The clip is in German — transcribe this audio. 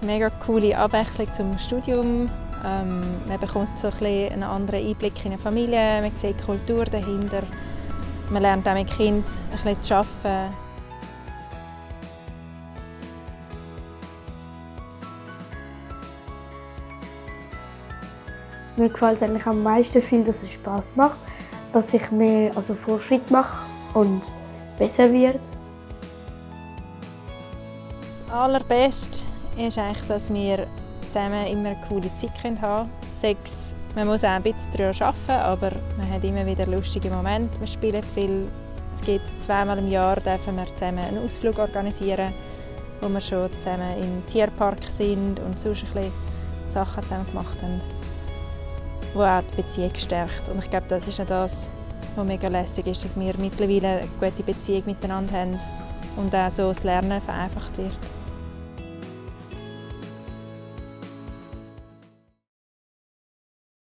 ist eine mega coole Abwechslung zum Studium. Ähm, man bekommt so ein einen anderen Einblick in eine Familie, man sieht die Kultur dahinter. Man lernt auch mit Kind ein bisschen zu arbeiten. Mir gefällt es eigentlich am meisten viel, dass es Spaß macht, dass ich mehr also Fortschritt mache und besser wird. Das Allerbeste ist eigentlich, dass wir zusammen immer eine coole Zeit haben können. Sechs, man muss auch ein bisschen daran arbeiten, aber man hat immer wieder lustige Momente. Wir spielen viel. Es gibt zweimal im Jahr dürfen wir zusammen einen Ausflug organisieren, wo wir schon zusammen im Tierpark sind und sonst ein bisschen Sachen zusammen gemacht haben, die auch die Beziehung stärkt. Und ich glaube, das ist auch das, was mega lässig ist, dass wir mittlerweile eine gute Beziehung miteinander haben und auch so das Lernen vereinfacht wird.